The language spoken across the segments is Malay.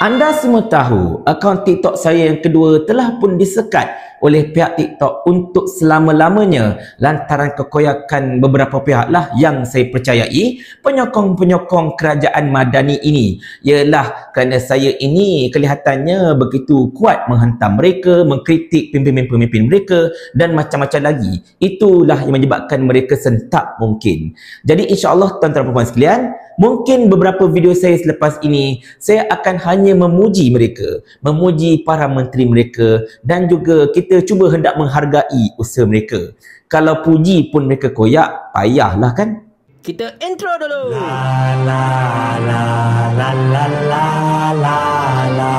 Anda semua tahu akaun TikTok saya yang kedua telah pun disekat oleh pihak TikTok untuk selama-lamanya lantaran kekoyakan beberapa pihak lah yang saya percayai penyokong-penyokong kerajaan madani ini. Ialah kerana saya ini kelihatannya begitu kuat menghantam mereka, mengkritik pemimpin-pemimpin mereka dan macam-macam lagi. Itulah yang menyebabkan mereka sentak mungkin. Jadi insyaAllah tuan-tuan dan puan sekalian mungkin beberapa video saya selepas ini saya akan hanya memuji mereka memuji para menteri mereka dan juga kita kita cuba hendak menghargai usaha mereka. Kalau puji pun mereka koyak, payahlah kan? Kita intro dulu. La la la la la la la la.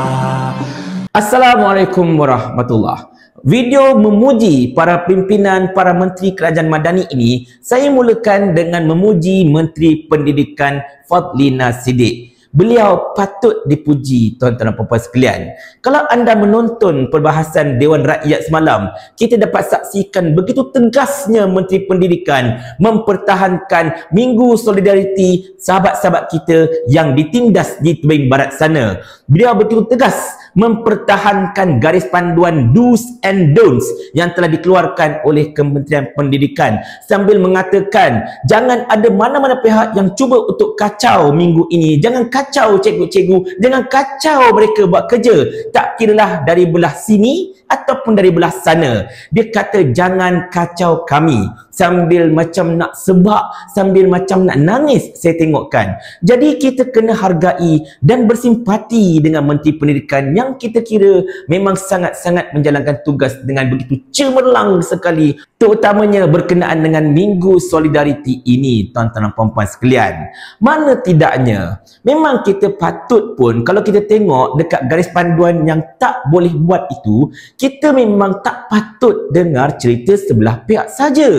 Assalamualaikum warahmatullahi Video memuji para pimpinan para menteri kerajaan madani ini saya mulakan dengan memuji Menteri Pendidikan Fadlina Siddiq beliau patut dipuji tuan-tuan dan puan sekalian. Kalau anda menonton perbahasan Dewan Rakyat semalam, kita dapat saksikan begitu tegasnya Menteri Pendidikan mempertahankan Minggu Solidariti sahabat-sahabat kita yang ditindas di tebing barat sana. Beliau begitu tegas mempertahankan garis panduan do's and don'ts yang telah dikeluarkan oleh Kementerian Pendidikan. Sambil mengatakan jangan ada mana-mana pihak yang cuba untuk kacau minggu ini. Jangan kacau cikgu-cikgu. Jangan kacau mereka buat kerja. Tak kiralah dari belah sini ataupun dari belah sana. Dia kata jangan kacau kami. Sambil macam nak sebab sambil macam nak nangis saya tengokkan. Jadi kita kena hargai dan bersimpati dengan Menteri Pendidikan yang kita kira memang sangat-sangat menjalankan tugas dengan begitu cemerlang sekali terutamanya berkenaan dengan Minggu Solidariti ini tuan-tuan dan puan-puan sekalian mana tidaknya memang kita patut pun kalau kita tengok dekat garis panduan yang tak boleh buat itu kita memang tak patut dengar cerita sebelah pihak saja.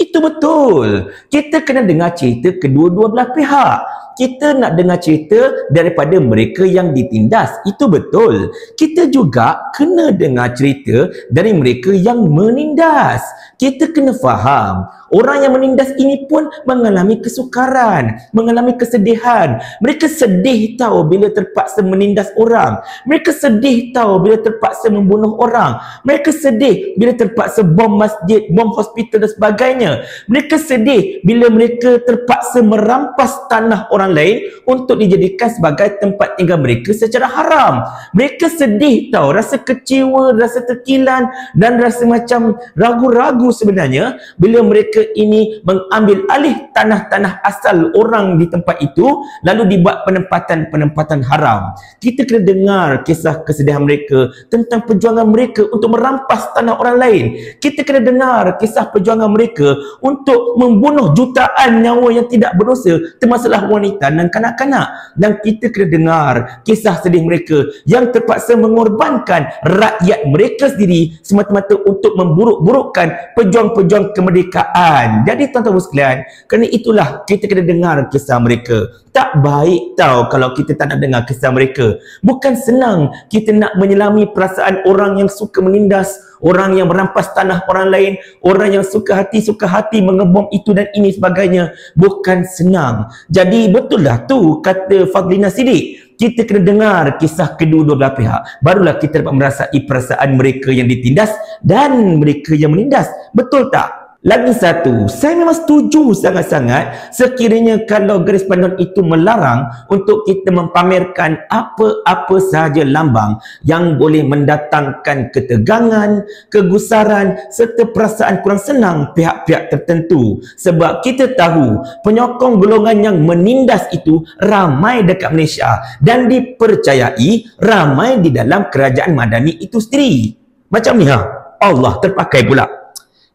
Itu betul. Kita kena dengar cerita kedua-dua belah pihak kita nak dengar cerita daripada mereka yang ditindas. Itu betul. Kita juga kena dengar cerita dari mereka yang menindas. Kita kena faham, orang yang menindas ini pun mengalami kesukaran, mengalami kesedihan. Mereka sedih tahu bila terpaksa menindas orang. Mereka sedih tahu bila terpaksa membunuh orang. Mereka sedih bila terpaksa bom masjid, bom hospital dan sebagainya. Mereka sedih bila mereka terpaksa merampas tanah orang orang lain untuk dijadikan sebagai tempat tinggal mereka secara haram. Mereka sedih tahu, rasa kecewa, rasa terkilan dan rasa macam ragu-ragu sebenarnya bila mereka ini mengambil alih tanah-tanah asal orang di tempat itu lalu dibuat penempatan-penempatan haram. Kita kena dengar kisah kesedihan mereka tentang perjuangan mereka untuk merampas tanah orang lain. Kita kena dengar kisah perjuangan mereka untuk membunuh jutaan nyawa yang tidak berdosa termasuklah wanita wanita dan kanak-kanak. Dan kita kena dengar kisah sedih mereka yang terpaksa mengorbankan rakyat mereka sendiri semata-mata untuk memburuk-burukkan pejuang-pejuang kemerdekaan. Jadi tuan-tuan sekalian kerana itulah kita kena dengar kisah mereka. Tak baik tau kalau kita tak nak dengar kisah mereka. Bukan senang kita nak menyelami perasaan orang yang suka menindas orang yang merampas tanah orang lain orang yang suka hati suka hati mengebom itu dan ini sebagainya bukan senang. Jadi betul lah tu kata Fadlina Siddiq. Kita kena dengar kisah kedua-dua belah pihak. Barulah kita dapat merasai perasaan mereka yang ditindas dan mereka yang menindas. Betul tak lagi satu, saya memang setuju sangat-sangat sekiranya kalau garis panduan itu melarang untuk kita mempamerkan apa-apa sahaja lambang yang boleh mendatangkan ketegangan, kegusaran serta perasaan kurang senang pihak-pihak tertentu. Sebab kita tahu penyokong golongan yang menindas itu ramai dekat Malaysia dan dipercayai ramai di dalam kerajaan madani itu sendiri. Macam ni ha, Allah terpakai pula.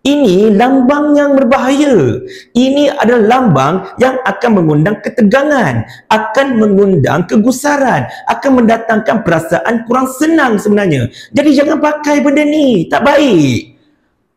Ini lambang yang berbahaya. Ini adalah lambang yang akan mengundang ketegangan, akan mengundang kegusaran, akan mendatangkan perasaan kurang senang sebenarnya. Jadi jangan pakai benda ni, tak baik.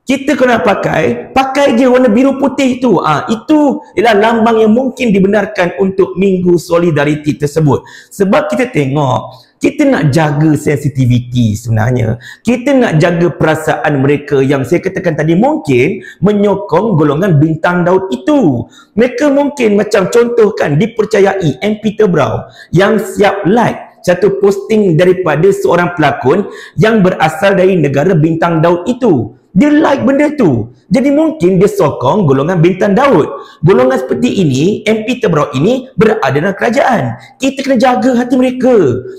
Kita kena pakai, pakai je warna biru putih tu. Ah, ha, itu ialah lambang yang mungkin dibenarkan untuk Minggu Solidariti tersebut. Sebab kita tengok kita nak jaga sensitiviti sebenarnya. Kita nak jaga perasaan mereka yang saya katakan tadi mungkin menyokong golongan bintang Daud itu. Mereka mungkin macam contohkan dipercayai MP Tebrau yang siap like satu posting daripada seorang pelakon yang berasal dari negara bintang Daud itu. Dia like benda tu. Jadi mungkin dia sokong golongan bintang Daud. Golongan seperti ini, MP Tebrau ini berada dalam kerajaan. Kita kena jaga hati mereka.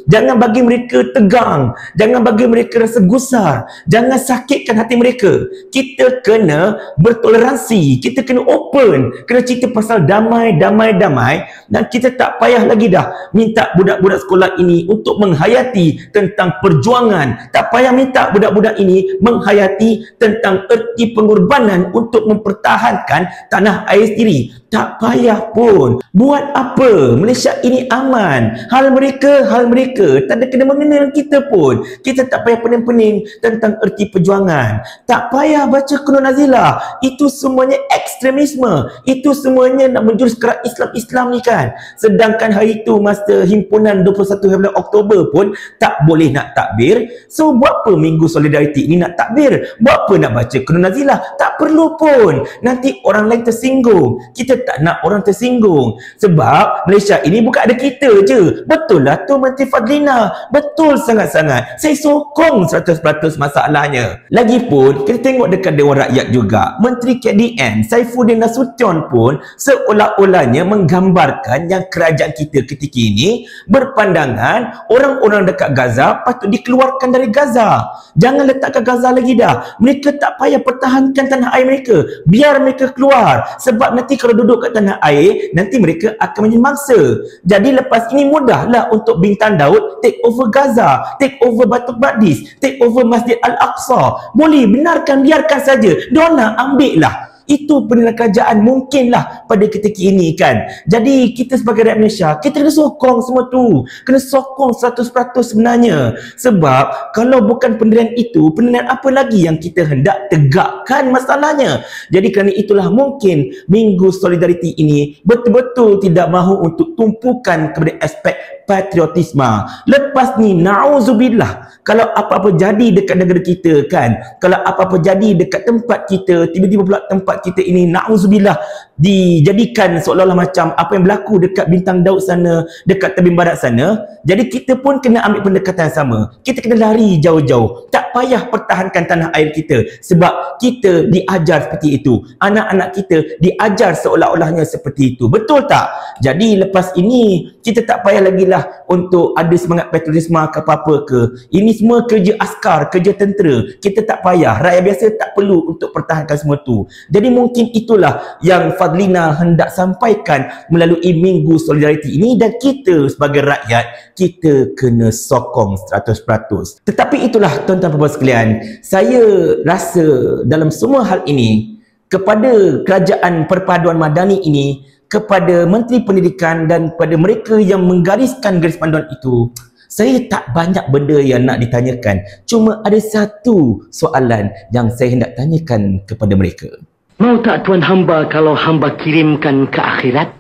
Jangan bagi mereka tegang. Jangan bagi mereka rasa gusar. Jangan sakitkan hati mereka. Kita kena bertoleransi. Kita kena open. Kena cerita pasal damai, damai, damai. Dan kita tak payah lagi dah minta budak-budak sekolah ini untuk menghayati tentang perjuangan. Tak payah minta budak-budak ini menghayati tentang erti pengorbanan pengorbanan untuk mempertahankan tanah air sendiri. Tak payah pun. Buat apa? Malaysia ini aman. Hal mereka, hal mereka. Tak ada kena mengenal kita pun. Kita tak payah pening-pening tentang erti perjuangan. Tak payah baca Kuno Nazila. Itu semuanya ekstremisme. Itu semuanya nak menjurus kerak Islam-Islam ni kan. Sedangkan hari itu masa himpunan 21 Oktober pun tak boleh nak takbir. So buat apa minggu solidariti ini nak takbir? Buat apa nak baca Kuno Nazila? Tak perlu pun. Nanti orang lain tersinggung. Kita tak nak orang tersinggung. Sebab Malaysia ini bukan ada kita je. Betul lah tu Menteri Fadlina. Betul sangat-sangat. Saya sokong 100% masalahnya. Lagipun, kita tengok dekat Dewan Rakyat juga. Menteri KDN, Saifuddin Nasution pun seolah-olahnya menggambarkan yang kerajaan kita ketika ini berpandangan orang-orang dekat Gaza patut dikeluarkan dari Gaza. Jangan letakkan Gaza lagi dah. Mereka tak payah pertahankan tanah air mereka. Biar mereka keluar. Sebab nanti kalau duduk duduk kat tanah air, nanti mereka akan menjadi mangsa. Jadi lepas ini mudahlah untuk bintang Daud take over Gaza, take over Batu Badis, take over Masjid Al-Aqsa. Boleh, benarkan, biarkan saja. Dona ambil lah. Itu penilaian kerajaan mungkinlah pada ketika ini kan. Jadi kita sebagai rakyat Malaysia, kita kena sokong semua tu. Kena sokong 100% sebenarnya. Sebab kalau bukan pendirian itu, pendirian apa lagi yang kita hendak tegakkan masalahnya. Jadi kerana itulah mungkin Minggu Solidariti ini betul-betul tidak mahu untuk tumpukan kepada aspek patriotisme. Lepas ni, na'uzubillah. Kalau apa-apa jadi dekat negara kita kan. Kalau apa-apa jadi dekat tempat kita, tiba-tiba pula tempat kita ini, na'uzubillah, dijadikan seolah-olah macam apa yang berlaku dekat Bintang Daud sana, dekat tebing barat sana. Jadi kita pun kena ambil pendekatan yang sama. Kita kena lari jauh-jauh. Tak payah pertahankan tanah air kita. Sebab kita diajar seperti itu. Anak-anak kita diajar seolah-olahnya seperti itu. Betul tak? Jadi lepas ini, kita tak payah lagi lah untuk ada semangat patriotisme ke apa-apa ke. Ini semua kerja askar, kerja tentera. Kita tak payah. Rakyat biasa tak perlu untuk pertahankan semua tu. Jadi mungkin itulah yang Fadlina hendak sampaikan melalui Minggu Solidariti ini dan kita sebagai rakyat, kita kena sokong 100%. Tetapi itulah tuan-tuan dan sekalian, saya rasa dalam semua hal ini kepada kerajaan perpaduan madani ini kepada Menteri Pendidikan dan kepada mereka yang menggariskan garis panduan itu, saya tak banyak benda yang nak ditanyakan. Cuma ada satu soalan yang saya hendak tanyakan kepada mereka. Mau tak tuan hamba kalau hamba kirimkan ke akhirat?